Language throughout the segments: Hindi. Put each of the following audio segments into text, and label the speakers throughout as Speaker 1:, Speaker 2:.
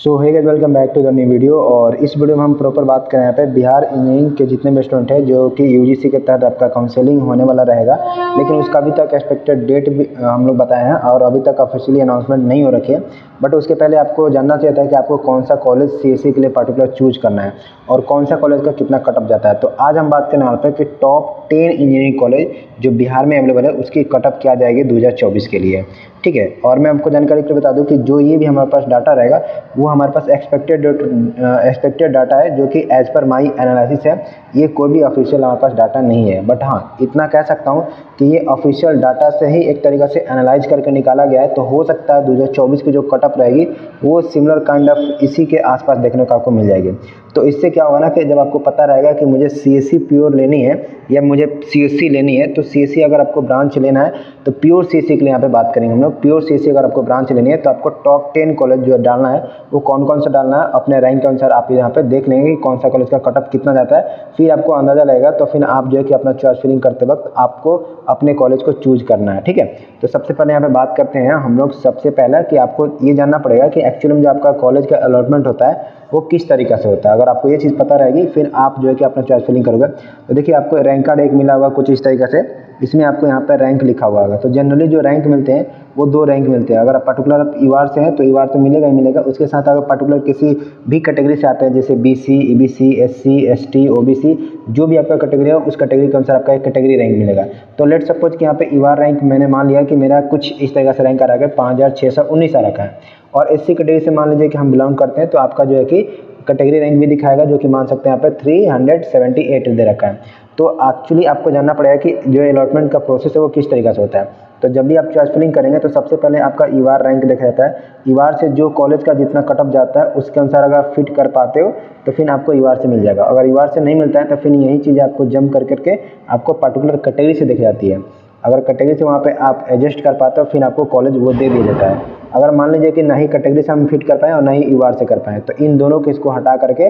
Speaker 1: So hi guys welcome back to the new video और इस वीडियो में हम प्रॉपर बात करें यहाँ पे बिहार इंजीनियरिंग के जितने भी स्टूडेंट हैं, जो कि यूजीसी के तहत आपका काउंसलिंग होने वाला रहेगा। लेकिन उसका अभी तक एक्सपेक्टेड डेट भी हम लोग बताए हैं और अभी तक ऑफिशियली अनाउंसमेंट नहीं हो रखी है। बट उसके पहले आपको जानना चाहिए था कि आपको कौन सा कॉलेज सी के लिए पर्टिकुलर चूज़ करना है और कौन सा कॉलेज का कितना कटअप जाता है। तो आज हम बात करने वाले कि टॉप टेन इंजीनियरिंग कॉलेज जो बिहार में अवेलेबल है, उसकी कटअप क्या जाएगी 2024 के लिए। ठीक है? और मैं आपको जानकारी के लिए बता दूँ कि जो ये भी हमारे पास डाटा रहेगा, वो हमारे पास एक्सपेक्टेड एक्सपेक्टेड डाटा है, जो कि एज़ पर माई एनालिसिस है। ये कोई भी ऑफिशियल हमारे पास डाटा नहीं है। बट हाँ इतना कह सकता हूँ कि ये ऑफिशियल डाटा से ही एक तरीक़ा से एनालाइज करके निकाला गया है। तो हो सकता है दो की जो कटअप रहेगी, वो सिमिलर काइंड ऑफ़ इसी के आसपास देखने को आपको मिल जाएगी। तो इससे क्या होगा ना कि जब आपको पता रहेगा कि मुझे सी एस सी प्योर लेनी है, या मुझे सी एस सी लेनी है तो सी एस सी अगर आपको ब्रांच लेना है तो प्योर सी एस सी के लिए यहाँ पे बात करेंगे हम लोग। प्योर सी एस सी अगर आपको ब्रांच लेनी है तो आपको टॉप टेन कॉलेज जो डालना है, वो कौन कौन सा डालना है, अपने रैंक के अनुसार आप यहाँ पे देख लेंगे कि कौन सा कॉलेज का कटअप कितना जाता है। फिर आपको अंदाज़ा लगेगा तो फिर आप जो है कि अपना चॉइस फिलिंग करते वक्त आपको अपने कॉलेज को चूज़ करना है, ठीक है? तो सबसे पहले यहाँ पे बात करते हैं हम लोग, सबसे पहला कि आपको ये जानना पड़ेगा कि एक्चुअली में जो आपका कॉलेज का अलॉटमेंट होता है वो किस तरीक़े से होता है? अगर आपको ये चीज़ पता रहेगी, फिर आप जो है कि अपना चॉइस फिलिंग करोगे। तो देखिए, आपको रैंक कार्ड एक मिला होगा कुछ इस तरीके से। इसमें आपको यहाँ पर रैंक लिखा हुआ होगा। तो जनरली जो रैंक मिलते हैं, वो दो रैंक मिलते हैं। अगर आप पर्टिकुलर आप से हैं तो ईवार तो मिलेगा ही मिलेगा। उसके साथ अगर पर्टिकुलर किसी भी कैटेगरी से आते हैं, जैसे B C E B C S C S T O B C जो भी आपका कैटेगरी है, उस कैटेगरी के अनुसार आपका एक कैटेगरी रैंक मिलेगा। तो लेट सपोज़ कि यहाँ पे ईवार रैंक मैंने मान लिया कि मेरा कुछ इस तरीके से रैंक आ रहा है, पाँच हज़ार छः सौ उन्नीस आ रखा है। और एस सी कैटेगरी से मान लीजिए कि हम बिलोंग करते हैं तो आपका जो है कि कैटेगरी रैंक भी दिखाएगा, जो कि मान सकते हैं यहाँ पर थ्री हंड्रेड सेवेंटी एट दे रखा है। तो एक्चुअली आपको जानना पड़ेगा कि जो अलॉटमेंट का प्रोसेस है वो किस तरीके से होता है। तो जब भी आप चॉइस फिलिंग करेंगे तो सबसे पहले आपका ईवार रैंक देखा जाता है। ईवार से जो कॉलेज का जितना कटअप जाता है, उसके अनुसार अगर आप फिट कर पाते हो तो फिर आपको ईवार से मिल जाएगा। अगर ईवार से नहीं मिलता है तो फिर यही चीज़ आपको जम कर करके आपको पर्टिकुलर कैटेगरी से देखी जाती है। अगर कैटेगरी से वहाँ पे आप एडजस्ट कर पाते हो, फिर आपको कॉलेज वो दे दिया जाता है। अगर मान लीजिए कि ना ही कैटेगरी से हम फिट कर पाएँ और ना ही से कर पाएँ तो इन दोनों को इसको हटा करके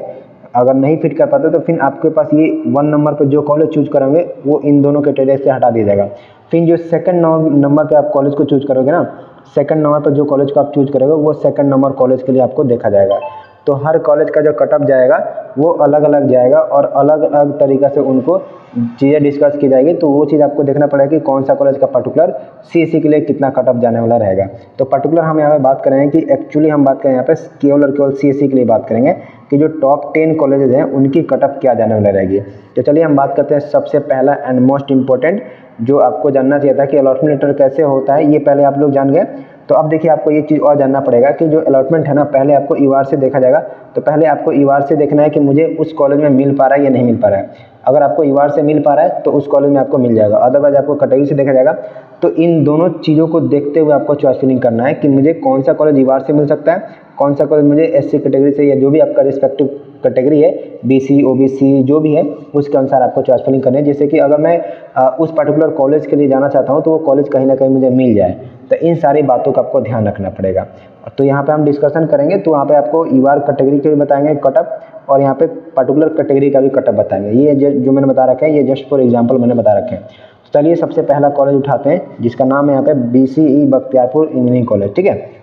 Speaker 1: अगर नहीं फिट कर पाते तो फिर आपके पास ये वन नंबर पर जो कॉलेज चूज़ करेंगे, वो इन दोनों कैटेगरी से हटा दिया जाएगा। फिर जो सेकंड नंबर पे आप कॉलेज को चूज़ करोगे ना सेकंड नंबर पर जो कॉलेज को आप चूज़ करोगे, वो सेकंड नंबर कॉलेज के लिए आपको देखा जाएगा। तो हर कॉलेज का जो कटअप जाएगा, वो अलग अलग जाएगा और अलग अलग तरीक़ा से उनको चीज़ें डिस्कस की जाएगी। तो वो चीज़ आपको देखना पड़ेगा कि कौन सा कॉलेज का पर्टिकुलर सी के लिए कितना कटअप जाने वाला रहेगा। तो पर्टिकुलर हम यहाँ पर बात करेंगे कि एक्चुअली हम बात करें यहाँ पर केवल और केवल सी के लिए बात करेंगे कि जो टॉप टेन कॉलेजेज हैं, उनकी कटअप क्या जाने वाला रहेगी। तो चलिए हम बात करते हैं सबसे पहला एंड मोस्ट इंपॉर्टेंट जो आपको जानना चाहिए था कि अलॉटमेंट लेटर कैसे होता है, ये पहले आप लोग जान गए। तो अब देखिए आपको एक चीज़ और जानना पड़ेगा कि जो अलॉटमेंट है ना, पहले आपको ई से देखा जाएगा। तो पहले आपको ई से देखना है कि मुझे उस कॉलेज में मिल पा रहा है या नहीं मिल पा रहा है। अगर आपको ई से मिल पा रहा है तो उस कॉलेज में आपको मिल जाएगा। अदरवाइज़ आपको कटरी से देखा जाएगा। तो इन दोनों चीज़ों को देखते हुए आपको चॉइस फिलिंग करना है कि मुझे कौन सा कॉलेज ई से मिल सकता है कौन सा कॉलेज मुझे एस कैटेगरी से या जो भी आपका रिस्पेक्टिव कैटेगरी है B C O B C जो भी है उसके अनुसार आपको चॉइस फिलिंग करनी है। जैसे कि अगर मैं आ, उस पर्टिकुलर कॉलेज के लिए जाना चाहता हूँ तो वो कॉलेज कहीं ना कहीं मुझे मिल जाए। तो इन सारी बातों का आपको ध्यान रखना पड़ेगा। तो यहाँ पे हम डिस्कशन करेंगे तो वहाँ पे आपको ई आर कैटेगरी के भी बताएँगे कटअप और यहाँ पे पर्टिकुलर कैटेगरी का भी कटअप बताएँगे। ये जो मैंने बता रखा है ये जस्ट फॉर एग्ज़ाम्पल मैंने बता रखे हैं। तो चलिए सबसे पहला कॉलेज उठाते हैं जिसका नाम है यहाँ पे B C E Bakhtiyarpur engineering college ठीक है?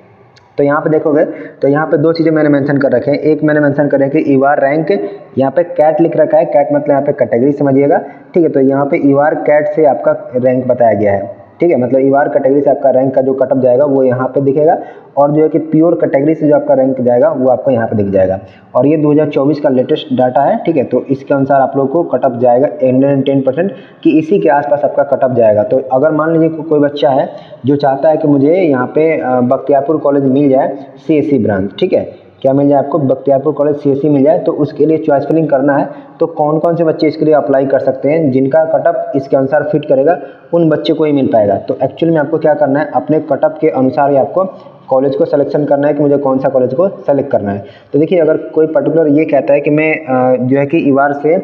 Speaker 1: तो यहाँ पे देखोगे तो यहाँ पे दो चीज़ें मैंने मेंशन कर रखे हैं। एक मैंने मेंशन कर रखे यू आर रैंक यहाँ पे कैट लिख रखा है। कैट मतलब यहाँ पे कैटेगरी समझिएगा। ठीक है तो यहाँ पे ईवार कैट से आपका रैंक बताया गया है। ठीक है मतलब ई ईवार कैटेगरी से आपका रैंक का जो कटअप जाएगा वो यहाँ पे दिखेगा। और जो है कि प्योर कैटेगरी से जो आपका रैंक जाएगा वो आपको यहाँ पे दिख जाएगा। और ये 2024 का लेटेस्ट डाटा है ठीक है तो इसके अनुसार आप लोग को कटअप जाएगा हंड्रेड टेन परसेंट कि इसी के आसपास आपका कटअप जाएगा। तो अगर मान लीजिए को, कोई बच्चा है जो चाहता है कि मुझे यहाँ पे बख्तियारपुर कॉलेज मिल जाए सीएससी ब्रांच ठीक है क्या मिल जाए आपको? बख्तियारपुर कॉलेज सी मिल जाए तो उसके लिए चॉइस फिलिंग करना है। तो कौन कौन से बच्चे इसके लिए अप्लाई कर सकते हैं? जिनका कटअप इसके अनुसार फिट करेगा, उन बच्चे को ही मिल पाएगा। तो एक्चुअली में आपको क्या करना है? अपने कटअप के अनुसार ही आपको कॉलेज को सिलेक्शन करना है कि मुझे कौन सा कॉलेज को सेलेक्ट करना है। तो देखिए, अगर कोई पर्टिकुलर ये कहता है कि मैं जो है कि ईवार से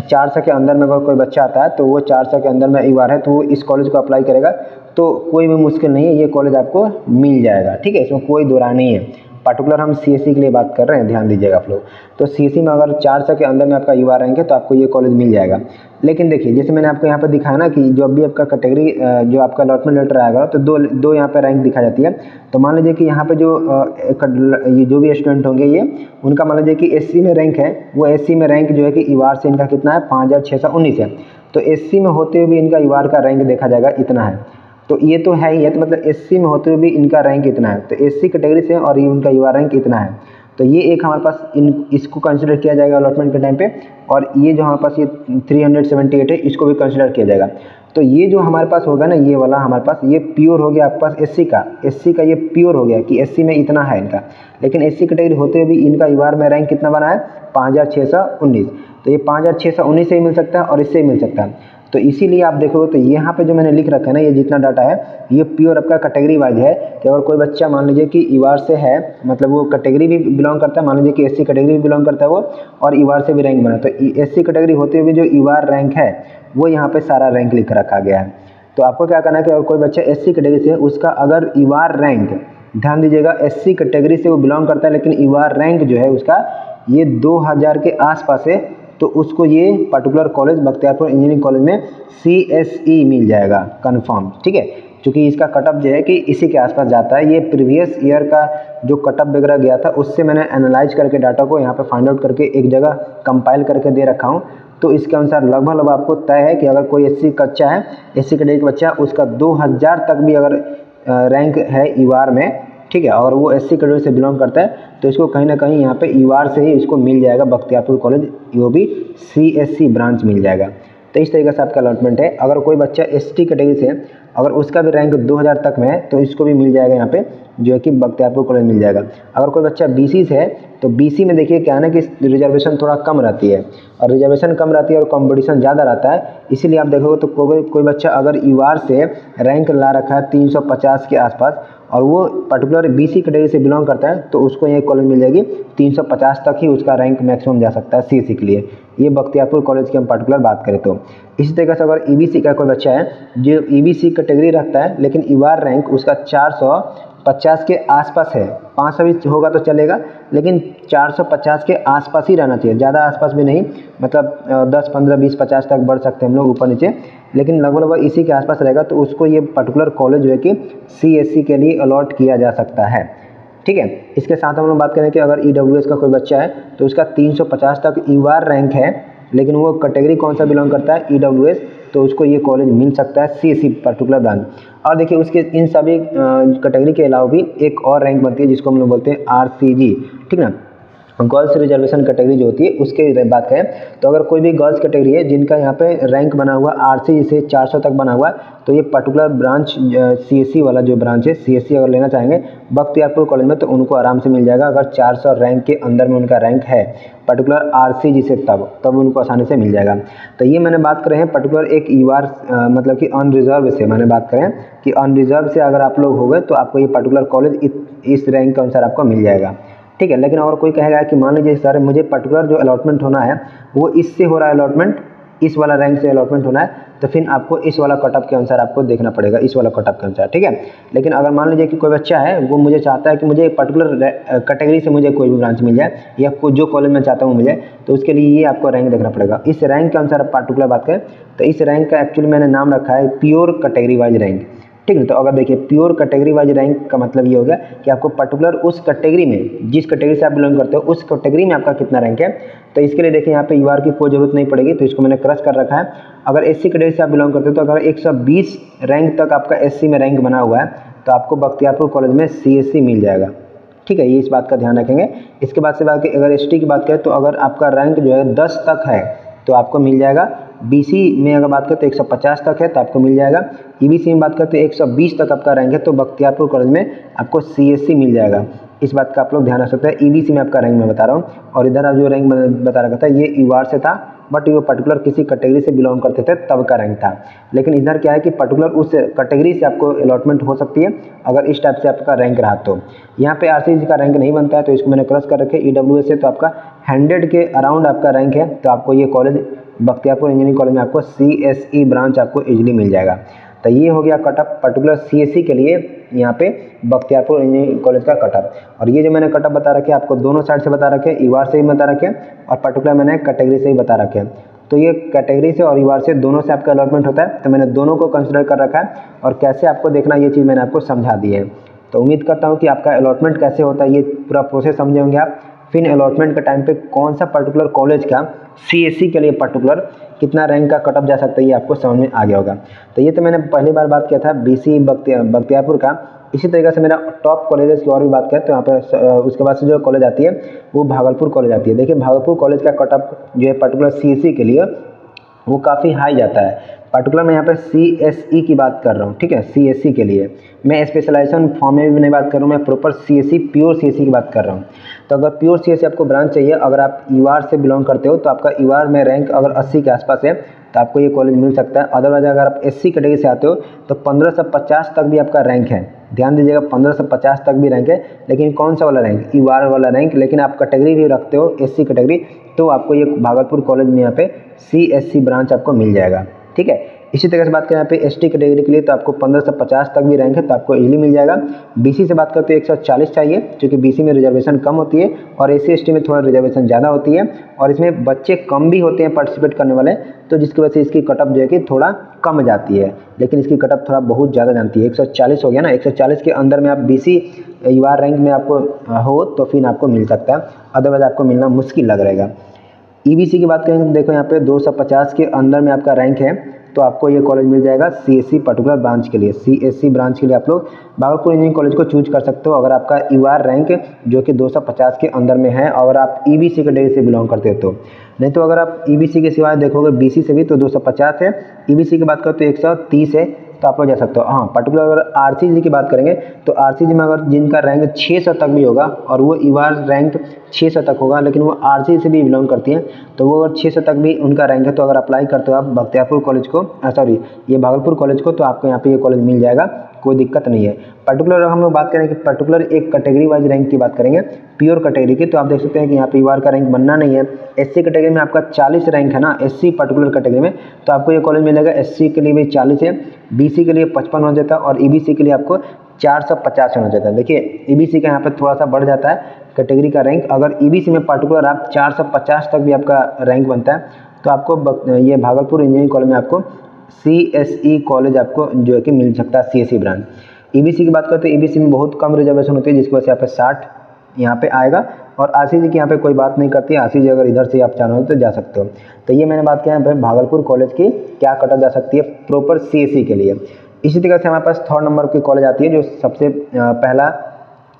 Speaker 1: चार सौ के अंदर में अगर कोई बच्चा आता है तो वो चार सौ के अंदर में ईवार है तो वो इस कॉलेज को अप्लाई करेगा। तो कोई भी मुश्किल नहीं है, ये कॉलेज आपको मिल जाएगा। ठीक है, इसमें कोई दो नहीं है। पर्टिकुलर हम सीएससी के लिए बात कर रहे हैं, ध्यान दीजिएगा आप लोग। तो सी में अगर चार सौ के अंदर में आपका युवा रैंक है तो आपको ये कॉलेज मिल जाएगा। लेकिन देखिए, जैसे मैंने आपको यहाँ पर दिखाया ना कि जो अभी आपका कैटेगरी जो आपका अलॉटमेंट लेटर आएगा तो दो दो यहाँ पर रैंक दिखा जाती है। तो मान लीजिए कि यहाँ पर जो ये जो भी स्टूडेंट होंगे ये, उनका मान लीजिए कि एससी में रैंक है, वो एससी में रैंक जो है कि ईवार से इनका कितना है? पाँच हज़ार छः सौ उन्नीस है। तो एससी में होते हुए भी इनका ईवार का रैंक देखा जाएगा, इतना है। तो ये तो है ही है तो मतलब एससी में होते हुए भी इनका रैंक इतना है। तो एससी कैटेगरी से और ये उनका युवा रैंक इतना है। तो ये एक हमारे पास इन, इसको कंसिडर किया जाएगा अलॉटमेंट के टाइम पे, और ये जो हमारे पास ये 378 है, इसको भी कंसिडर किया जाएगा। तो ये जो हमारे पास होगा ना, ये वाला हमारे पास, ये प्योर हो गया आपके पास एससी का। एससी का ये प्योर हो गया कि एससी में इतना है इनका। लेकिन एससी कैटेगरी होते हुए भी इनका युवा में रैंक कितना बना है? पाँच हज़ार छः सौ उन्नीस। तो ये पाँच हज़ार छः सौ उन्नीस से ही मिल सकता है और इससे ही मिल सकता है। तो इसीलिए आप देखोगे तो यहाँ पे जो मैंने लिख रखा है ना, ये जितना डाटा है, ये प्योर आपका कैटेगरी वाइज है। कि अगर कोई बच्चा मान लीजिए कि ईवार से है मतलब वो कैटेगरी भी बिलोंग करता है, मान लीजिए कि एससी कैटेगरी भी बिलोंग करता है वो, और ईवार से भी रैंक बना तो एससी कैटेगरी होते हुए जो ईवार रैंक है, वो यहाँ पर सारा रैंक लिख रखा गया है। तो आपको क्या करना है कि अगर कोई बच्चा एससी कैटेगरी से उसका अगर ईवार रैंक ध्यान दीजिएगा एससी कैटेगरी से वो बिलोंग करता है, लेकिन ईवार रैंक जो है उसका, ये 2000 के आसपास है तो उसको ये particular college Bakhtiyarpur engineering college में सी एस ई मिल जाएगा कन्फर्म ठीक है? क्योंकि इसका कटअप जो है कि इसी के आसपास जाता है। ये प्रीवियस ईयर का जो कटअप वगैरह गया था, उससे मैंने एनालाइज करके डाटा को यहाँ पे फाइंड आउट करके एक जगह कंपाइल करके दे रखा हूँ। तो इसके अनुसार लगभग लगभग आपको तय है कि अगर कोई एस सी कच्चा है एस सी कैटेगरी का बच्चा उसका 2000 तक भी अगर रैंक है ईवार में ठीक है, और वो एस सी कैटेगरी से बिलोंग करता है तो इसको कहीं ना कहीं यहाँ पे ईवार से ही इसको मिल जाएगा, बख्तियारपुर कॉलेज वो भी सी एस सी ब्रांच मिल जाएगा। तो इस तरीके से आपका अलॉटमेंट है। अगर कोई बच्चा एस टी कैटेगरी से अगर उसका भी रैंक 2000 तक में है तो इसको भी मिल जाएगा यहाँ पे, जो कि बख्तियारपुर कॉलेज मिल जाएगा। अगर कोई बच्चा बी से है तो बीसी में देखिए क्या है ना कि रिजर्वेशन थोड़ा कम रहती है, और रिजर्वेशन कम रहती है और कंपटीशन ज़्यादा रहता है, इसीलिए आप देखोगे तो कोई कोई बच्चा अगर ईवार से रैंक ला रखा है 350 के आसपास और वो पर्टिकुलर बी सी कैटेगरी से बिलोंग करता है तो उसको ये कॉलेज मिल जाएगी। 350 तक ही उसका रैंक मैक्सिमम जा सकता है सी सी के लिए। ये बख्तियारपुर कॉलेज की हम पर्टिकुलर बात करें तो। इसी तरीके से अगर ई बी सी का कोई बच्चा है, जो ई बी सी कैटेगरी रखता है, लेकिन ईवार रैंक उसका चार सौ पचास के आसपास है पाँच सौ भी होगा तो चलेगा, लेकिन चार सौ पचास के आसपास ही रहना चाहिए, ज़्यादा आसपास भी नहीं मतलब दस, पंद्रह, बीस, पचास तक बढ़ सकते हैं हम लोग ऊपर नीचे, लेकिन लगभग लगभग इसी के आसपास रहेगा तो उसको ये पर्टिकुलर कॉलेज जो है कि सी के लिए अलॉट किया जा सकता है। ठीक है, इसके साथ हम लोग बात करें कि अगर ई e का कोई बच्चा है तो उसका 350 तक यूआर रैंक है, लेकिन वो कैटेगरी कौन सा बिलोंग करता है? ई e तो उसको ये कॉलेज मिल सकता है सी सी पर्टिकुलर ब्रांच और देखिए उसके इन सभी कैटेगरी के अलावा भी एक और रैंक बनती है जिसको हम लोग बोलते हैं आर सी जी ठीक ना? गर्ल्स रिजर्वेशन कैटेगरी जो होती है, उसके बात करें तो अगर कोई भी गर्ल्स कैटेगरी है, जिनका यहाँ पे रैंक बना हुआ आर सी से चार सौ तक बना हुआ है तो ये particular branch C S C वाला जो ब्रांच है सी एस सी अगर लेना चाहेंगे, बख्तियारपुर कॉलेज में तो उनको आराम से मिल जाएगा, अगर चार सौ रैंक के अंदर में उनका रैंक है पर्टिकुलर आर सी जी से तब तब उनको आसानी से मिल जाएगा। तो ये मैंने बात करें पर्टिकुलर एक यू आर मतलब कि अनरिजर्व से मैंने बात करें कि अनरिजर्व से अगर आप लोग हो गए तो आपको ये पर्टिकुलर कॉलेज इस रैंक के अनुसार आपको मिल जाएगा। ठीक है, लेकिन और कोई कहेगा कि मान लीजिए सर, मुझे पर्टिकुलर जो अलॉटमेंट होना है, वो इससे हो रहा है अलॉटमेंट इस वाला रैंक से अलॉटमेंट होना है तो फिर आपको इस वाला कटअप के अनुसार आपको देखना पड़ेगा, इस वाला कटअप के अनुसार, ठीक है? लेकिन अगर मान लीजिए कि कोई बच्चा है, वो मुझे चाहता है कि मुझे एक पर्टिकुलर कैटेगरी से मुझे कोई भी ब्रांच मिल जाए, या कोई जो कॉलेज में चाहता हूँ मुझे तो उसके लिए ये आपको रैंक देखना पड़ेगा। इस रैंक के अनुसार पर्टिकुलर बात करें तो इस रैंक का एक्चुअली मैंने नाम रखा है प्योर कैटेगरी वाइज रैंक ठीक है तो अगर देखिए प्योर कैटेगरी वाइज रैंक का मतलब ये हो गया कि आपको पर्टिकुलर उस कैटेगरी में, जिस कैटेगरी से आप बिलोंग करते हो, उस कैटेगरी में आपका कितना रैंक है। तो इसके लिए देखिए, यहाँ पे यूआर की कोई ज़रूरत नहीं पड़ेगी तो इसको मैंने क्रश कर रखा है। अगर एससी कैटेगरी से आप बिलोंग करते हो तो अगर एक सौ बीस रैंक तक आपका एससी में रैंक बना हुआ है तो आपको बख्तियारपुर कॉलेज में सीएससी मिल जाएगा। ठीक है, ये इस बात का ध्यान रखेंगे। इसके बाद से बात अगर एसटी की बात करें तो अगर आपका रैंक जो है दस तक है तो आपको मिल जाएगा। बीसी में अगर बात करें तो 150 तक है तो आपको मिल जाएगा। ईबीसी में बात करें तो 120 तक आपका रैंक है तो बख्तियारपुर कॉलेज में आपको सीएससी मिल जाएगा। इस बात का आप लोग ध्यान रख सकते हैं। ईबीसी में आपका रैंक मैं बता रहा हूँ। और इधर आप जो रैंक बता रखा था, ये यूआर से था। बट वो पर्टिकुलर किसी कैटेगरी से बिलोंग करते थे, तब का रैंक था। लेकिन इधर क्या है कि पर्टिकुलर उस कैटेगरी से आपको अलॉटमेंट हो सकती है, अगर इस टाइप से आपका रैंक रहा तो। यहाँ पे आर का रैंक नहीं बनता है तो इसको मैंने क्रॉस कर रखे ई डब्ल्यू से तो आपका हंड्रेड के अराउंड आपका रैंक है तो आपको ये कॉलेज बख्तियारपुर इंजीनियरिंग कॉलेज में आपको सी एस ई ब्रांच आपको इजिली मिल जाएगा। तो ये हो गया कटअप पर्टिकुलर सी के लिए यहाँ पे बख्तियारपुर इंजीनियरिंग कॉलेज का कटअप और ये जो मैंने कटअप बता रखे आपको दोनों साइड से बता रखे ईवार से भी बता रखे और पर्टिकुलर मैंने कैटेगरी से ही बता रखे तो ये कैटेगरी से और ईवार से दोनों से आपका अलॉटमेंट होता है। तो मैंने दोनों को कंसिडर कर रखा है और कैसे आपको देखना ये चीज़ मैंने आपको समझा दी है। तो उम्मीद करता हूँ कि आपका अलॉटमेंट कैसे होता है, ये पूरा प्रोसेस समझे होंगे आप। फिर अलॉटमेंट के टाइम पे कौन सा पर्टिकुलर कॉलेज का सीएससी के लिए पर्टिकुलर कितना रैंक का कटअप जा सकता है, ये आपको समझ में आ गया होगा। तो ये तो मैंने पहली बार बात किया था बी सी बख्तियारपुर का। इसी तरीके से मेरा टॉप कॉलेजेस की और भी बात करें तो यहाँ पर उसके बाद से जो कॉलेज आती है, वो भागलपुर कॉलेज आती है। देखिए, भागलपुर कॉलेज का कटअप जो है पर्टिकुलर सीएससी के लिए, वो काफ़ी हाई जाता है। पर्टिकुलर मैं यहाँ पे सी एस ई की बात कर रहा हूँ, ठीक है? सी एस सी के लिए। मैं स्पेशलाइजेशन फॉर्म में भी नहीं बात कर रहा हूँ, मैं proper C S C pure C S C की बात कर रहा हूँ। तो अगर प्योर सी एस सी आपको ब्रांच चाहिए, अगर आप यू आर से बिलोंग करते हो तो आपका यू आर में रैंक अगर अस्सी के आसपास है तो आपको ये कॉलेज मिल सकता है। अदरवाइज़ अगर आप एस सी कैटेगरी से आते हो तो पंद्रह से पचास तक भी आपका रैंक है। ध्यान दीजिएगा, पंद्रह से पचास तक भी रैंक है, लेकिन कौन सा वाला रैंक यू आर वाला रैंक लेकिन आप कैटेगरी भी रखते हो एस सी कैटेगरी तो आपको ये भागलपुर कॉलेज में यहाँ पे सी एस सी ब्रांच आपको मिल जाएगा। ठीक है? इसी तरह से बात करें यहाँ पे एस टी कैटेगरी के लिए तो आपको 15 से 50 तक भी रैंक है तो आपको इजीली मिल जाएगा। बीसी से बात करते हैं 140 चाहिए क्योंकि बीसी में रिजर्वेशन कम होती है, और एस सी में थोड़ा रिजर्वेशन ज़्यादा होती है, और इसमें बच्चे कम भी होते हैं पार्टिसिपेट करने वाले तो जिसकी वजह से इसकी कटअप जो है कि थोड़ा कम जाती है। लेकिन इसकी कटअप थोड़ा बहुत ज़्यादा जानती है, एक सौ चालीस हो गया ना, एक सौ चालीस के अंदर में आप बी सी रैंक में आपको हो तो फिर आपको मिल सकता है। अदरवाइज़ आपको मिलना मुश्किल लग रहेगा। ई e की बात करें तो देखो यहाँ पे 250 के अंदर में आपका रैंक है तो आपको ये कॉलेज मिल जाएगा C S C particular branch के लिए। सी एस सी ब्रांच के लिए आप लोग भागलपुर इंजीनियरिंग कॉलेज को चूज़ कर सकते हो अगर आपका आर रैंक जो कि 250 के अंदर में है अगर आप बी सी कैटेगरी से बिलोंग करते हो तो। नहीं तो अगर आप सी के सिवाय देखोगे बी सी भी तो 250 है। सी की बात करो तो 130 है। तो आप लोग जा सकते हो। हाँ पर्टिकुलर अगर आरसीजी की बात करेंगे तो आरसीजी में अगर जिनका रैंक छः सौ तक भी होगा और वो युवा रैंक छः सौ तक होगा, लेकिन वो आरसीजी से भी बिलोंग करती हैं तो वो अगर छः सौ तक भी उनका रैंक है तो अगर अप्लाई करते हो आप बख्तियारपुर कॉलेज को सॉरी ये भागलपुर कॉलेज को तो आपको यहाँ पे ये कॉलेज मिल जाएगा। कोई दिक्कत नहीं है। पर्टिकुलर हम लोग बात करें कि पर्टिकुलर एक कैटेगरी वाइज रैंक की बात करेंगे प्योर कैटेगरी की तो आप देख सकते हैं कि यहाँ पे ईवार का रैंक बनना नहीं है। एससी कैटेगरी में आपका 40 रैंक है ना एस पर्टिकुलर कैटेगरी में तो आपको ये कॉलेज मिलेगा। एस के लिए भी चालीस है बीसी के लिए पचपन हो जाता है और ई e के लिए आपको चार सौ पचास हो जाता है। देखिए ई e का यहाँ पे थोड़ा सा बढ़ जाता है कैटेगरी का रैंक अगर ई e में पर्टिकुलर आप चार सौ पचास तक भी आपका रैंक बनता है तो आपको ये भागलपुर इंजीनियरिंग कॉलेज में आपको सी एस ई कॉलेज आपको जो है कि मिल सकता है C S E branch E B C की बात करते हैं ई बी सी में बहुत कम रिजर्वेशन होती है, जिसकी वजह से यहाँ पे साठ यहाँ पे आएगा। और आशी जी की यहाँ पे कोई बात नहीं करती। आशी जी, अगर इधर से आप चाहो तो जा सकते हो। तो ये मैंने बात किया यहाँ पे भागलपुर कॉलेज की, क्या कटा जा सकती है प्रॉपर सी एस ई के लिए। इसी तरीके से हमारे पास थर्ड नंबर की कॉलेज आती है, जो सबसे पहला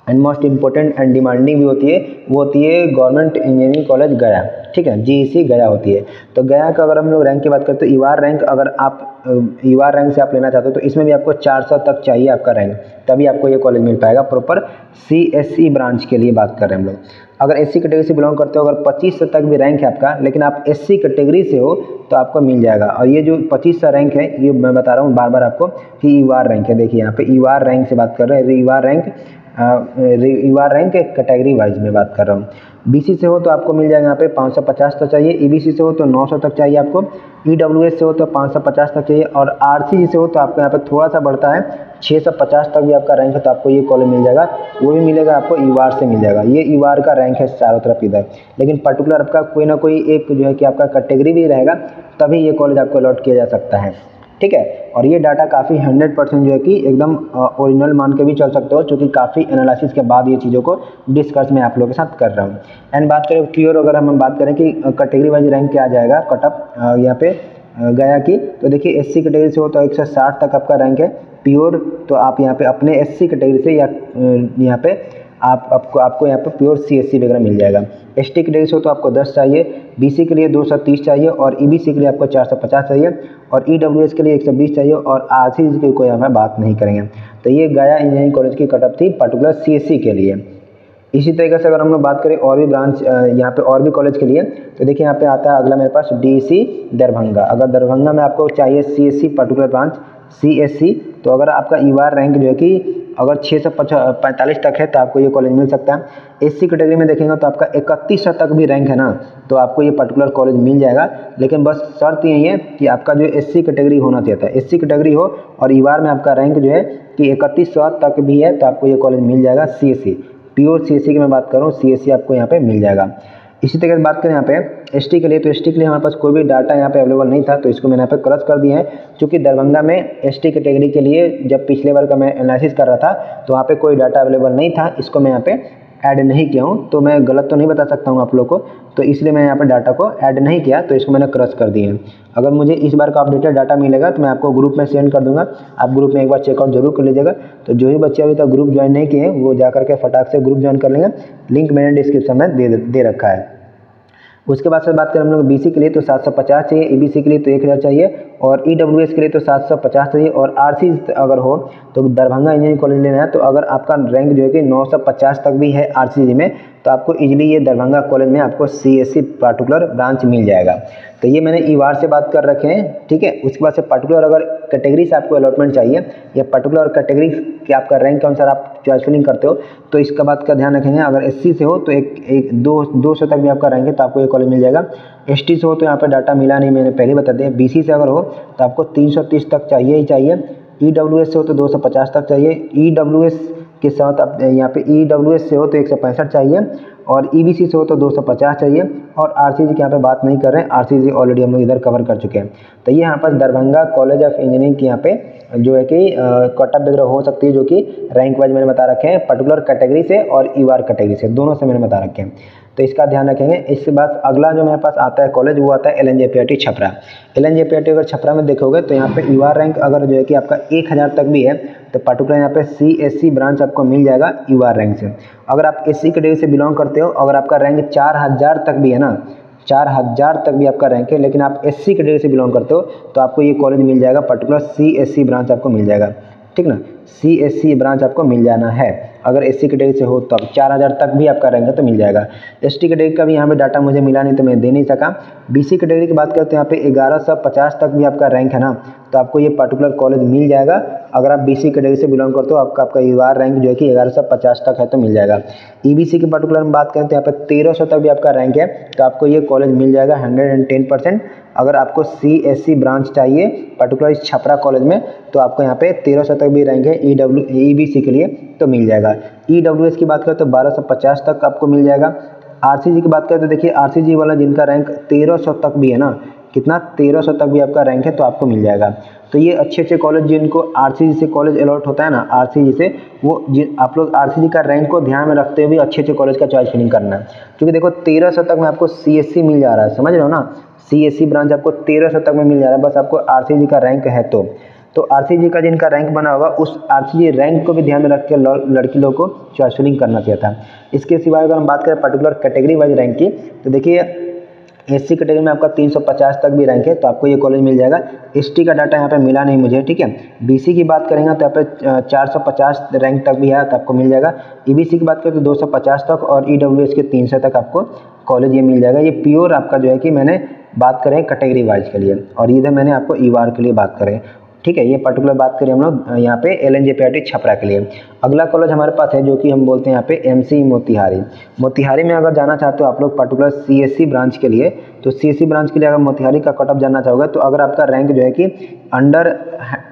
Speaker 1: and most important and demanding भी होती है, वो होती है गवर्नमेंट इंजीनियरिंग कॉलेज गया, ठीक है? जी गया होती है। तो गया का अगर हम लोग रैंक की बात करते हैं ईवार रैंक अगर आप ईवार रैंक से आप लेना चाहते हो तो इसमें भी आपको 400 तक चाहिए आपका रैंक तभी आपको ये कॉलेज मिल पाएगा proper C S C branch के लिए बात कर रहे हैं हम लोग। अगर एस सी कैटेगरी से बिलोंग करते हो, अगर पच्चीस सौ तक भी रैंक है आपका, लेकिन आप एस सी कैटेगरी से हो तो आपको मिल जाएगा। और ये जो पच्चीस सौ रैंक है, ये मैं बता रहा हूँ बार बार आपको कि ईवार रैंक है। देखिए यहाँ पे ईवार रैंक से बात कर रहे हैं। ईवार रैंक युवा रैंक कैटेगरी वाइज में बात कर रहा हूँ। बीसी से हो तो आपको मिल जाएगा यहाँ पे 550 तक चाहिए ईबीसी से हो तो 900 तक चाहिए आपको ईडब्ल्यूएस से हो तो 550 तक चाहिए और आरसी से हो तो आपको यहाँ पे थोड़ा सा बढ़ता है 650 तक भी आपका रैंक है तो आपको ये कॉलेज मिल जाएगा, वो भी मिलेगा आपको ईवार से मिल जाएगा। ये ईवार का रैंक है चारों तरफ़ इधर। लेकिन पर्टिकुलर आपका कोई ना कोई एक जो है कि आपका कैटेगरी भी रहेगा, तभी ये कॉलेज आपको अलॉट किया जा सकता है। ठीक है? और ये डाटा काफ़ी हंड्रेड परसेंट जो है कि एकदम ओरिजिनल मान के भी चल सकते हो क्योंकि काफ़ी एनालिसिस के बाद ये चीज़ों को डिस्कस मैं आप लोगों के साथ कर रहा हूँ। एंड बात करें क्लियर अगर हम बात करें कि कैटेगरी वाइज रैंक क्या आ जाएगा कटअप यहाँ पे गया कि तो देखिए एस सी कैटेगरी से हो तो एक सौ साठ तक आपका रैंक है। प्योर तो आप यहाँ पे अपने एस सी कैटेगरी से या यहाँ पे आप, आपको आपको यहाँ पे प्योर सी एस सी वगैरह मिल जाएगा। एस टी के हो तो आपको 10 चाहिए बी सी के लिए 230 चाहिए और ई बी सी के लिए आपको 450 चाहिए और ई डब्ल्यू एस के लिए 120 चाहिए और आर सी की कोई हमें बात नहीं करेंगे। तो ये गया इंजीनियरिंग कॉलेज की कटअप थी पर्टिकुलर सी एस सी के लिए। इसी तरीके से अगर हम लोग बात करें और भी ब्रांच यहाँ पे और भी कॉलेज के लिए तो देखिए यहाँ पे आता है अगला मेरे पास डी सी दरभंगा। अगर दरभंगा में आपको चाहिए C S C particular branch C S C तो अगर आपका ई रैंक जो है कि अगर छः सौ पैंतालीस तक है तो आपको ये कॉलेज मिल सकता है। एस सी कैटेगरी में देखेंगे तो आपका इकतीस सौ तक भी रैंक है ना तो आपको ये पर्टिकुलर कॉलेज मिल जाएगा। लेकिन बस शर्त यही है कि आपका जो एस सी कैटेगरी होना चाहिए था एस सी कैटेगरी हो और ई में आपका रैंक जो है कि इकतीस सौ तक भी है तो आपको ये कॉलेज मिल जाएगा C S C pure C S की मैं बात करूँ सी एस सी आपको यहाँ पर मिल जाएगा। इसी तरह से बात करें यहाँ पे एसटी के लिए तो एसटी के लिए हमारे पास कोई भी डाटा यहाँ पे अवेलेबल नहीं था तो इसको मैंने यहाँ पे क्रॉस कर दिया है। क्योंकि दरभंगा में एसटी कैटेगरी के लिए जब पिछले बार का मैं एनालिसिस कर रहा था तो वहाँ पे कोई डाटा अवेलेबल नहीं था, इसको मैं यहाँ पे ऐड नहीं किया हूँ तो मैं गलत तो नहीं बता सकता हूँ आप लोग को तो इसलिए मैं यहाँ पर डाटा को ऐड नहीं किया तो इसको मैंने क्रॉस कर दिया अगर मुझे इस बार का अपडेटेड डाटा मिलेगा तो मैं आपको ग्रुप में सेंड कर दूँगा, आप ग्रुप में एक बार चेकआउट ज़रूर कर लीजिएगा तो जो भी बच्चे अभी तक ग्रुप ज्वाइन नहीं किए वो जा करके फटाक से ग्रुप ज्वाइन कर लेंगे लिंक मैंने डिस्क्रिप्शन में दे दे रखा है। उसके बाद सर बात करें हम लोग बी के लिए तो 750 चाहिए ए के लिए तो 1000 चाहिए, और ईडब्ल्यूएस के लिए तो 750 चाहिए, और आर अगर हो तो दरभंगा इंजीनियरिंग कॉलेज लेना है तो अगर आपका रैंक जो है कि 950 तक भी है आर में तो आपको इजीली ये दरभंगा कॉलेज में आपको C S C particular branch मिल जाएगा। तो ये मैंने ई वार से बात कर रखे हैं, ठीक है? उसके बाद से पर्टिकुलर अगर कैटेगरी से आपको अलॉटमेंट चाहिए, या पर्टिकुलर कैटेगरी के आपका रैंक के अनुसार आप चॉइस फिलिंग करते हो तो इसका बात का ध्यान रखेंगे। अगर एससी से हो तो एक एक, दो दो सौ तक भी आपका रैंक है तो आपको ये कॉलेज मिल जाएगा। एसटी से हो तो यहाँ पर डाटा मिला नहीं, मैंने पहले बता दिया। बी से अगर हो तो आपको तीन सौ तीस तक चाहिए ही चाहिए। ई से हो तो दो सौ पचास तक चाहिए। ईडब्ल्यूएस के साथ आप यहाँ पे ई डब्ल्यू एस से हो तो एक सौ पैंसठ चाहिए। और ई e से हो तो 250 चाहिए और आर सी जी की यहाँ पर बात नहीं कर रहे हैं। आर सी ऑलरेडी हम लोग इधर कवर कर चुके हैं। तो ये यहाँ पर दरभंगा कॉलेज ऑफ़ इंजीनियरिंग की यहाँ पे, जो है कि कट ऑफ़ वगैरह हो सकती है, जो कि रैंक वाइज मैंने बता रखे हैं। पर्टिकुलर कैटेगरी से और ई कैटेगरी से, दोनों से मैंने बता रखे हैं। तो इसका ध्यान रखेंगे। इसके बाद अगला जो मेरे पास आता है कॉलेज वो आता है L N J P I T Chhapra. L N J P I T अगर छपरा में देखोगे तो यहाँ पे यू आर रैंक अगर जो है कि आपका एक हज़ार तक भी है तो पर्टिकुलर यहाँ पे सी एस सी ब्रांच आपको मिल जाएगा यू आर रैंक से। अगर आप एस सी कैटेगरी से बिलोंग करते हो, अगर आपका रैंक चार हज़ार तक भी है ना, चार हज़ार तक भी आपका रैंक है, लेकिन आप एस सी कैटेगरी से बिलोंग करते हो तो आपको ये कॉलेज मिल जाएगा particular C S C branch आपको मिल जाएगा। ठीक ना? सी एस सी ब्रांच आपको मिल जाना है। अगर एस सी कैटेगरी से हो तो अब चार हज़ार तक भी आपका रहेंगे तो मिल जाएगा। एस टी कैटेगरी का भी यहाँ पे डाटा मुझे मिला नहीं तो मैं दे नहीं सका। बी सी कैटेगरी की बात करते हैं, यहाँ पे ग्यारह सौ पचास तक भी आपका रैंक है ना तो आपको ये पर्टिकुलर कॉलेज मिल जाएगा। अगर आप बी सी कैटेगरी से बिलोंग करते हो, आपका आपका यू आर रैंक जो है कि ग्यारह सौ पचास तक है तो मिल जाएगा। ई बी सी की पर्टिकुलर में बात करें तो यहाँ पे तेरह सौ तक भी आपका रैंक है तो आपको ये कॉलेज मिल जाएगा हंड्रेड एंड टेन परसेंट। अगर आपको सी एस सी ब्रांच चाहिए पर्टिकुलर इस छपरा कॉलेज में तो आपको यहाँ पे तेरह सौ तक भी रैंक है E W E B C के लिए तो मिल जाएगा। ई डब्ल्यू एस की बात करें तो बारह सौ पचास तक आपको मिल जाएगा। आर सी की बात करें तो देखिए आर सी जी वाला जिनका रैंक तेरह सौ तक भी है ना कितना तेरह सौ तक भी आपका रैंक है तो आपको मिल जाएगा। तो ये अच्छे अच्छे कॉलेज जिनको आरसीजी से कॉलेज अलॉट होता है ना आरसीजी से, वो जिन आप लोग आरसीजी का रैंक को ध्यान में रखते हुए अच्छे अच्छे कॉलेज का चॉइस फिलिंग करना है। क्योंकि देखो, तेरह सौ तक में आपको सीएससी मिल जा रहा है, समझ रहे हो ना? सीएससी ब्रांच आपको तेरह सौ तक में मिल जा रहा है, बस आपको आरसीजी का रैंक है तो। तो आरसीजी का जिनका रैंक बना होगा, उस आरसीजी रैंक को भी ध्यान में रख के लड़की लोग को चॉइस फिलिंग करना चाहिए था। इसके सिवाय अगर हम बात करें पर्टिकुलर कैटेगरी वाइज रैंक की तो देखिए एस सी कैटेगरी में आपका 350 तक भी रैंक है तो आपको ये कॉलेज मिल जाएगा। एस टी का डाटा यहाँ पे मिला नहीं मुझे, ठीक है? बी सी की बात करेंगे तो यहाँ पे 450 रैंक तक भी है तो आपको मिल जाएगा। ई बी सी की बात करें तो 250 तक और ई डब्ल्यू एस के 300 तक आपको कॉलेज ये मिल जाएगा। ये प्योर आपका जो है कि मैंने बात करें कैटेगरी वाइज के लिए, और इधर मैंने आपको ई वार के लिए बात करें। ठीक है, ये पर्टिकुलर बात करें हम लोग यहाँ पे एल एन जे छपरा के लिए। अगला कॉलेज हमारे पास है जो कि हम बोलते हैं यहाँ पे एम सी मोतिहारी मोतिहारी में अगर जाना चाहते हो आप लोग particular C S C branch के लिए तो सी एस सी ब्रांच के लिए अगर मोतिहारी का कट ऑफ़ जानना चाहोगे तो अगर आपका रैंक जो है कि अंडर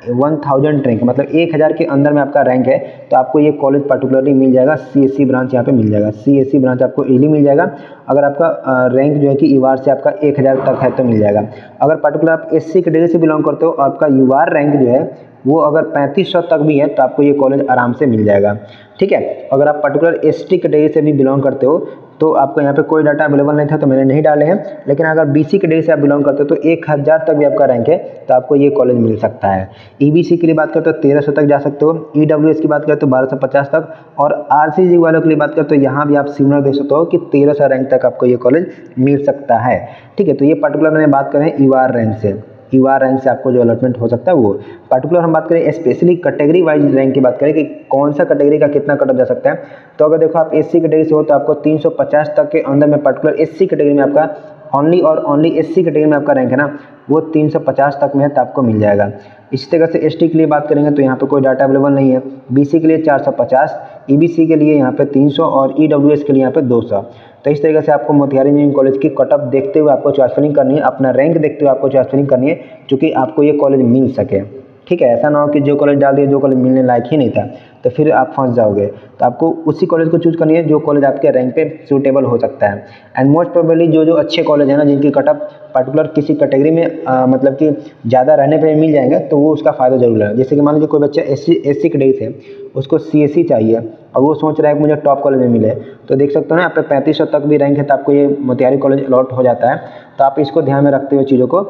Speaker 1: वन थाउज़ेंड रैंक मतलब एक हज़ार के अंदर में आपका रैंक है तो आपको ये कॉलेज पर्टिकुलरली मिल जाएगा सी एस सी ब्रांच यहाँ पे मिल जाएगा। सी एस सी ब्रांच आपको इली मिल जाएगा। अगर आपका रैंक जो है कि यू से आपका एक हज़ार तक है तो मिल जाएगा। अगर पर्टिकुलर आप एस सी कैटेगरी से बिलोंग करते हो, आपका यूआर रैंक जो है, वो अगर पैंतीस सौ तक भी है तो आपको ये कॉलेज आराम से मिल जाएगा। ठीक है? अगर आप पर्टिकुलर एस टी कैटेगरी से भी बिलोंग करते हो तो आपको यहाँ पे कोई डाटा अवेलेबल नहीं था तो मैंने नहीं डाले हैं। लेकिन अगर बी सी कैटेगरी से आप बिलोंग करते हो तो एक हज़ार तक भी आपका रैंक है तो आपको ये कॉलेज मिल सकता है। ई बी सी के लिए बात करते हो तेरह सौ तक जा सकते हो। ई डब्ल्यू एस की बात करें तो बारह सौ पचास तक। और आर सी जी वालों के लिए बात करें तो यहाँ भी आप सिमिलर देख सकते हो कि तेरह सौ रैंक तक आपको ये कॉलेज मिल सकता है। ठीक है तो ये पर्टिकुलर मैंने बात करें यू आर रैंक से। यू आर रैंक से आपको जो अलॉटमेंट हो सकता है वो। पर्टिकुलर हम बात करें स्पेशली कैटेगरी वाइज रैंक की बात करें कि कौन सा कैटेगरी का कितना कटअप जा सकता है। तो अगर देखो आप एस सी कैटेगरी से हो तो आपको 350 तक के अंदर में पर्टिकुलर एस कैटेगरी में आपका ओनली और ओनली एस सी कैटेगरी में आपका रैंक है ना, वो 350 तक में है तो आपको मिल जाएगा। इसी तरह से एसटी के लिए बात करेंगे तो यहाँ पर कोई डाटा अवेलेबल नहीं है। बीसी के लिए 450 ईबीसी के लिए यहाँ पे 300 और ई e के लिए यहाँ पे 200 तो इस तरीके से आपको मोतिहारी इंजीनियरिंग कॉलेज की कटअप देखते हुए आपको चॉइस फिलिंग करनी है अपना रैंक देखते हुए आपको चॉइस फिलिंग करनी है क्योंकि आपको ये कॉलेज मिल सके। ठीक है ऐसा ना हो कि जो कॉलेज डाल दिया जो कॉलेज मिलने लायक ही नहीं था तो फिर आप फंस जाओगे। तो आपको उसी कॉलेज को चूज़ करनी है जो कॉलेज आपके रैंक पे सूटेबल हो सकता है। एंड मोस्ट प्रोबेबली जो जो अच्छे कॉलेज है ना जिनकी कटअप पर्टिकुलर किसी कैटेगरी में आ, मतलब कि ज़्यादा रहने पर मिल जाएँगे तो वो उसका फ़ायदा ज़रूर है जैसे कि मान लीजिए कोई बच्चा S C S C category उसको सी एस सी चाहिए और वो सोच रहा है कि मुझे टॉप कॉलेज में मिले। तो देख सकते हो ना आप पे पैंतीस सौ तक भी रैंक है तो आपको ये मोतिहारी कॉलेज अलॉट हो जाता है। तो आप इसको ध्यान में रखते हुए चीज़ों को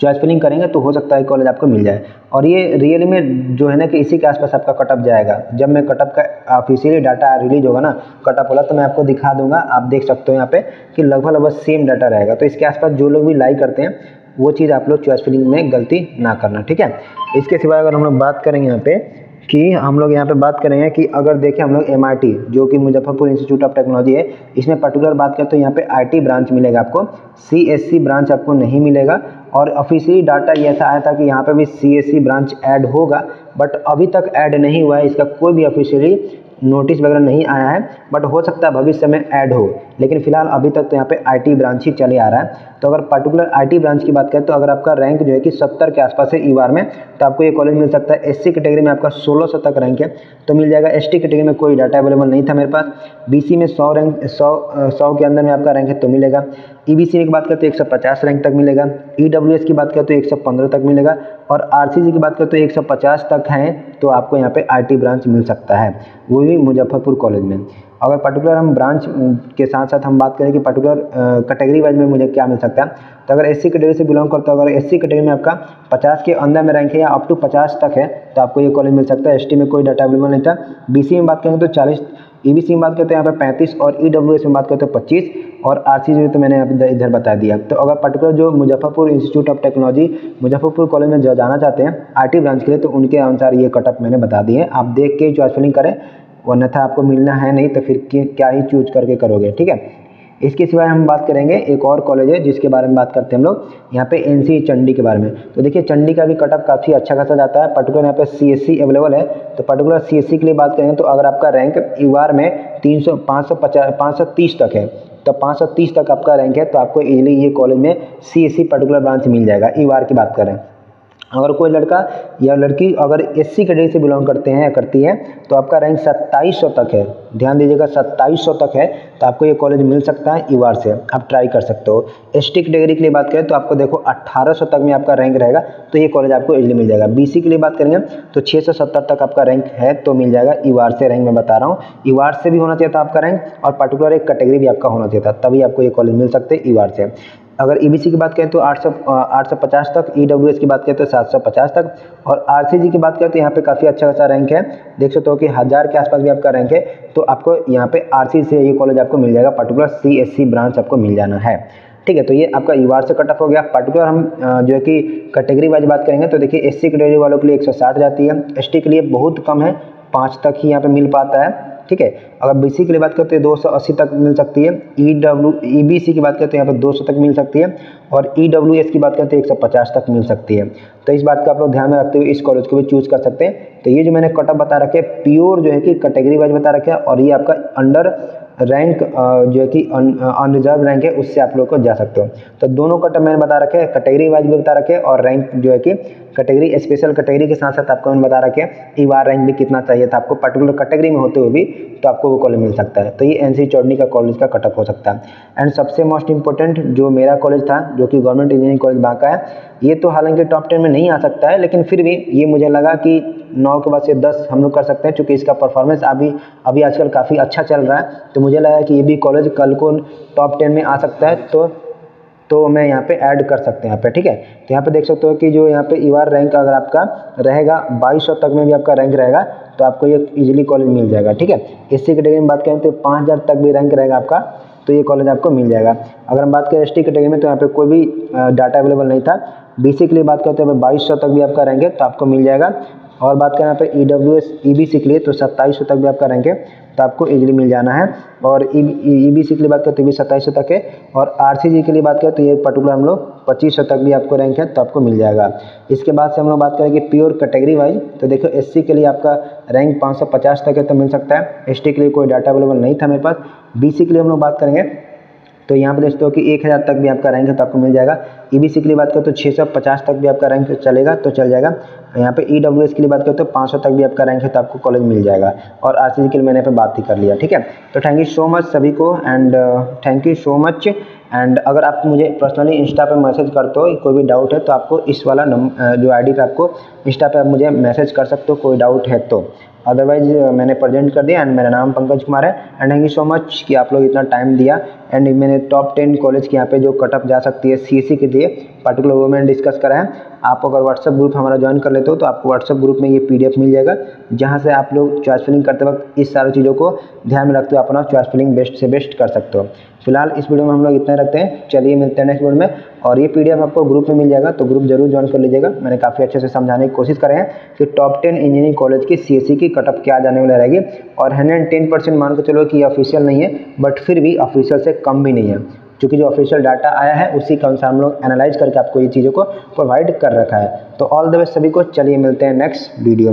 Speaker 1: चॉइस फिलिंग करेंगे तो हो सकता है कॉलेज आपको मिल जाए। और ये रियली में जो है ना कि इसी के आसपास आपका कटअप जाएगा। जब मैं कटअप का ऑफिशियली डाटा रिलीज़ होगा ना कटअप वाला तो मैं आपको दिखा दूँगा। आप देख सकते हो यहाँ पे कि लगभग लगभग सेम डाटा रहेगा। तो इसके आसपास जो लोग भी लाइक करते हैं, वो चीज़ आप लोग चॉइस फिलिंग में गलती ना करना, ठीक है? इसके सिवा अगर हम लोग बात करेंगे यहाँ पे कि हम लोग यहाँ पे बात करेंगे कि अगर देखें हम लोग एम जो कि मुजफ्फरपुर इंस्टीट्यूट ऑफ़ टेक्नोलॉजी है, इसमें पर्टिकुलर बात करें तो यहाँ पे आईटी ब्रांच मिलेगा आपको। सीएससी ब्रांच आपको नहीं मिलेगा और ऑफिशियली डाटा ये ऐसा आया था कि यहाँ पे भी सीएससी ब्रांच ऐड होगा बट अभी तक ऐड नहीं हुआ है, इसका कोई भी ऑफिशियली नोटिस वगैरह नहीं आया है बट हो सकता है भविष्य में ऐड हो, लेकिन फ़िलहाल अभी तक तो यहाँ पे आईटी ब्रांच ही चले आ रहा है। तो अगर पर्टिकुलर आईटी ब्रांच की बात करें तो अगर आपका रैंक जो है कि सत्तर के आसपास है ई में तो आपको ये कॉलेज मिल सकता है। एससी कैटेगरी में आपका सोलह सौ तक रैंक है तो मिल जाएगा। एसटी कैटेगरी में कोई डाटा अवेलेबल नहीं था मेरे पास। बीसी में सौ रैंक सौ सौ के अंदर में आपका रैंक है तो मिलेगा। ई e की बात करें तो 150 रैंक तक मिलेगा। ई e की बात करें तो 115 तक मिलेगा। और आर की बात करें तो 150 तक हैं तो आपको यहाँ पे आईटी ब्रांच मिल सकता है। वो भी मुजफ्फरपुर कॉलेज में। अगर पर्टिकुलर हम ब्रांच के साथ साथ हम बात करें कि पर्टिकुलर कैटेगरी वाइज में मुझे क्या मिल सकता है तो अगर एस सी कैटेगरी से बिलोंग करते हो, अगर एस सी कैटेगरी में आपका पचास के अंदर में रैंक है या अप टू पचास तक है तो आपको ये कॉलेज मिल सकता है। एसटी में कोई डाटा अवेलेबल नहीं था। बीसी में बात करेंगे तो चालीस ई e में बात करते हैं यहाँ पर पैंतीस और ई डब्ल्यू एस में बात करते हैं पच्चीस और आर सी में तो मैंने इधर बता दिया। तो अगर पर्टिकुलर जो Muzaffarpur institute of technology Muzaffarpur college में जो, जाना चाहते हैं आई ब्रांच के लिए तो उनके अनुसार ये कटअप मैंने बता दिए आप देख के चॉइस फिलिंग करें अन्यथा आपको मिलना है नहीं तो फिर क्या ही चूज़ करके करोगे, ठीक है? इसके सिवाय हम बात करेंगे एक और कॉलेज है, जिसके बारे में बात करते हैं हम लोग। यहाँ पे एनसी चंडी के बारे में। तो देखिए चंडी का भी कटअप काफ़ी अच्छा खासा जाता है। पर्टिकुलर यहाँ पे सीएससी अवेलेबल है। तो पर्टिकुलर सीएससी के लिए बात करेंगे तो अगर आपका रैंक यू में तीन सौ तक है तो पाँच सौ तीस तक आपका रैंक है तो आपको इजीली ये कॉलेज में सीएससी पर्टिकुलर ब्रांच मिल जाएगा यू की बात करें। अगर कोई लड़का या लड़की अगर एस सी कैटेगरी से बिलोंग करते हैं या करती है तो आपका रैंक सत्ताईस सौ तक है। ध्यान दीजिएगा, सत्ताईस सौ तक है तो आपको ये कॉलेज मिल सकता है ईवार से। आप ट्राई कर सकते हो। एस टी कैटेगरी के लिए बात करें तो आपको देखो अट्ठारह सौ तक में आपका रैंक रहेगा तो ये कॉलेज आपको इजली मिल जाएगा। बी सी के लिए बात करेंगे तो छः सौ सत्तर तक आपका रैंक है तो मिल जाएगा ईवार से। रैंक मैं बता रहा हूँ ईवार से भी होना चाहिए था आपका रैंक और पर्टिकुलर एक कैटेगरी भी आपका होना चाहिए था, तभी आपको ये कॉलेज मिल सकते हैं ईवार से। अगर EBC की बात करें तो आठ सौ आठ सौ पचास तक EWS की बात करें तो सात सौ पचास तक, और आर की बात करें तो यहाँ पे काफ़ी अच्छा खासा रैंक है। देख सकते हो कि हज़ार के आसपास भी आपका रैंक है तो आपको यहाँ पे आर से ये कॉलेज आपको मिल जाएगा पर्टिकुलर CSC ब्रांच आपको मिल जाना है। ठीक है तो ये आपका यू से कट ऑफ़ हो गया। पर्टिकुलर हम जो है कि कैटेगरी वाइज बात करेंगे तो देखिए एस सी कैटेगरी वालों के लिए 160 जाती है। ST के लिए बहुत कम है, पाँच तक ही यहाँ पर मिल पाता है। ठीक है? अगर बी सी के लिए बात करते हैं, दो सौ अस्सी तक मिल सकती है। E W E B C की बात करते हैं, यहाँ पर दो सौ तक मिल सकती है। और ई डब्ल्यू एस की बात करते हैं, एक सौ पचास तक मिल सकती है। तो इस बात का आप लोग ध्यान में रखते हुए इस कॉलेज को भी चूज़ कर सकते हैं। तो ये जो मैंने कटअप बता रखे प्योर जो है कि कैटेगरी वाइज बता रखे और ये आपका अंडर रैंक जो है कि अनरिजर्व रैंक है, उससे आप लोग को जा सकते हो। तो दोनों का मैंने बता रखे कैटेगरी वाइज भी बता रखे और रैंक जो है कि कैटेगरी स्पेशल कैटेगरी के साथ साथ आपको मैंने बता रखे ई वार रैंक भी कितना चाहिए था आपको। पर्टिकुलर कैटेगरी में होते हुए भी तो आपको वो कॉलेज मिल सकता है। तो ये एन सी चौधरी का कॉलेज का कटअप हो सकता है। एंड सबसे मोस्ट इंपॉर्टेंट जो मेरा कॉलेज था, जो कि गवर्नमेंट इंजीनियरिंग कॉलेज बांका है, ये तो हालाँकि टॉप टेन में नहीं आ सकता है, लेकिन फिर भी ये मुझे लगा कि नौ के बाद से दस हम लोग कर सकते हैं क्योंकि इसका परफॉर्मेंस अभी अभी आजकल काफ़ी अच्छा चल रहा है। तो मुझे लगा कि ये भी कॉलेज कल को टॉप टेन में आ सकता है तो तो मैं यहाँ पे ऐड कर सकते हैं यहाँ पे, ठीक है? तो यहाँ पे देख सकते हो कि जो यहाँ पे ईवार रैंक अगर आपका रहेगा, बाईस तक में भी आपका रैंक रहेगा तो आपको ये इजीली कॉलेज मिल जाएगा, ठीक है? एससी कैटेगरी में बात करें तो पाँच हज़ार तक भी रैंक रहेगा आपका तो ये कॉलेज आपको मिल जाएगा। अगर हम बात करें एसटी कैटेगरी में तो यहाँ पे कोई भी डाटा अवेलेबल नहीं था। बी के लिए बात करते हैं बाईस सौ तक भी आपका रहेंगे तो आपको मिल जाएगा। और बात करें यहाँ पे E W S E B C के लिए तो सत्ताईस तक भी आपका रैंक है तो आपको इजीली मिल जाना है। और ई बी सी के लिए बात करें तो भी सत्ताईस तक है। और आर सी जी के लिए बात करें तो ये पर्टिकुलर हम लोग पच्चीस तक भी आपको रैंक है तो आपको मिल जाएगा। इसके बाद से हम लोग बात करेंगे प्योर कैटेगरी वाइज तो देखो एस सी के लिए आपका रैंक पाँच सौ पचास तक है तो मिल सकता है। एस टी के लिए कोई डाटा अवेलेबल नहीं था मेरे पास। बी सी के लिए हम लोग बात करेंगे तो यहाँ पे दोस्तों कि एक हज़ार तक भी आपका रैंक है तो आपको मिल जाएगा। ई बी सी के लिए बात करें तो छः सौ पचास तक भी आपका रैंक चलेगा तो चल जाएगा। यहाँ पे ई डब्ल्यू एस के लिए बात करें तो पाँच सौ तक भी आपका रैंक है तो आपको कॉलेज मिल जाएगा। और आर सी जी के लिए मैंने पे बात ही कर लिया, ठीक है? तो थैंक यू सो मच सभी को and thank you so much and अगर आप मुझे पर्सनली इंस्टा पे मैसेज करते हो, कोई भी डाउट है तो आपको इस वाला नम जो आईडी पे आपको इंस्टा पे आप मुझे मैसेज कर सकते हो, कोई डाउट है तो। अदरवाइज़ मैंने प्रेजेंट कर दिया एंड मेरा नाम पंकज कुमार है. And thank you so much कि आप लोग इतना टाइम दिया. एंड मैंने टॉप टेन कॉलेज के यहाँ पे जो कटअप जा सकती है सी के लिए पर्टिकुलर वो मैंने डिस्कस करा है. आप अगर व्हाट्सअप ग्रुप हमारा ज्वाइन कर लेते हो तो आपको व्हाट्सअप ग्रुप में ये पीडीएफ मिल जाएगा, जहाँ से आप लोग चॉइस फिलिंग करते वक्त इस सारी चीज़ों को ध्यान में रखते हुए अपना चॉइस फिलिंग बेस्ट से बेस्ट कर सकते हो। फ़िलहाल इस वीडियो में हम लोग इतना रखते हैं। चलिए मिलते हैं नेक्स्ट वीडियो में, और ये पीडीएफ आपको ग्रुप में मिल जाएगा तो ग्रुप ज़रूर ज्वाइन कर लीजिएगा। मैंने काफ़ी अच्छे से समझाने की कोशिश करें हैं कि टॉप टेन इंजीनियरिंग कॉलेज की सी की कटअप क्या जाने वाली रहेगी, और हंड्रेड टेन परसेंट मान के चलो कि ऑफिशियल नहीं है बट फिर भी ऑफिशियल से कम भी नहीं है। क्योंकि जो ऑफिशियल डाटा आया है, उसी के अनुसार हम लोग एनालाइज करके आपको ये चीज़ों को प्रोवाइड कर रखा है। तो ऑल द बेस्ट सभी को, चलिए मिलते हैं नेक्स्ट वीडियो में।